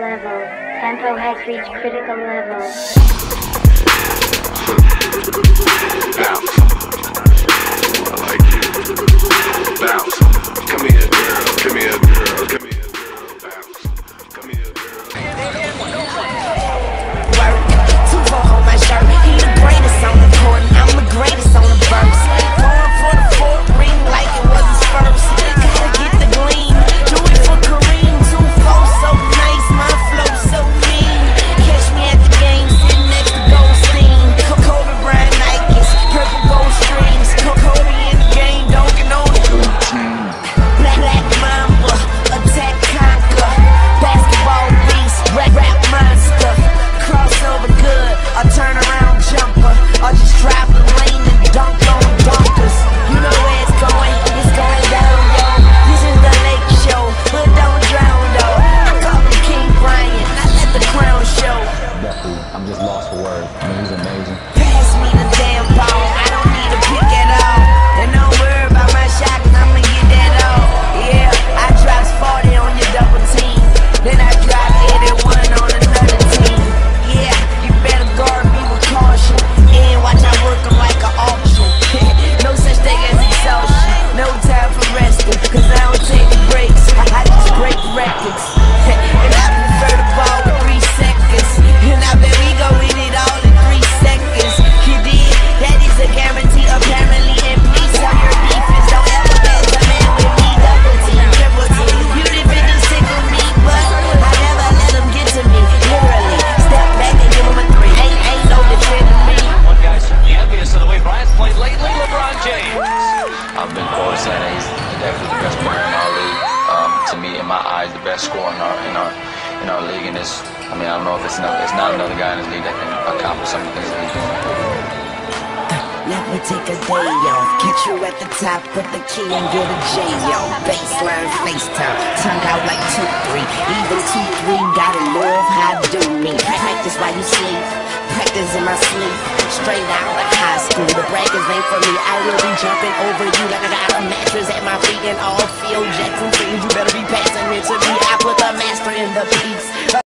level. Tempo has reached critical level. I've been called saying that he's definitely the best player in our league. Um, to me, in my eyes, the best scorer in our in our in our league. And it's, I mean, I don't know if it's not it's not another guy in this league that can accomplish some of the things that he's doing. Let me take a day off. Catch you at the top with the key and get yo. Baseline, FaceTime, tongue out like 2-3. Even 2-3 gotta love how I do me. Practice while you sleep, practice in my sleep. Straight out of high school, for me I will be jumping over you like I got a mattress at my feet And all field Jackson things You better be passing it to me I put the master in the piece